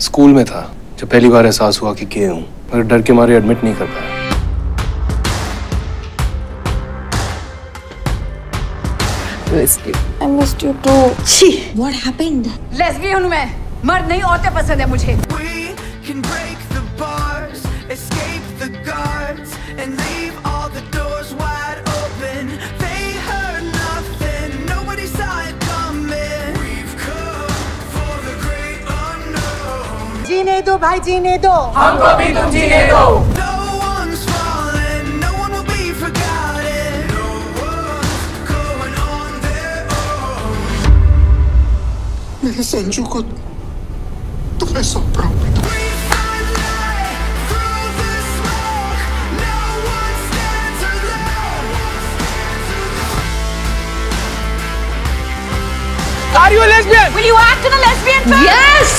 School में था जब पहली बार एहसास हुआ कि गे हूँ मगर डर के मारे एडमिट नहीं कर पाया I missed you too. What happened? Lesbian हूँ मैं मर्द नहीं औरतें पसंद है मुझे We can break the bars, escape the guards, and leave all the doors जीने दो भाई जीने दो No one's falling, no one will be forgotten. No one's going on their own. मेरे संजू को तुम्हें सौंप रहा हूँ We find light through the smoke. No one stands alone. Will you act in a lesbian film? Yes!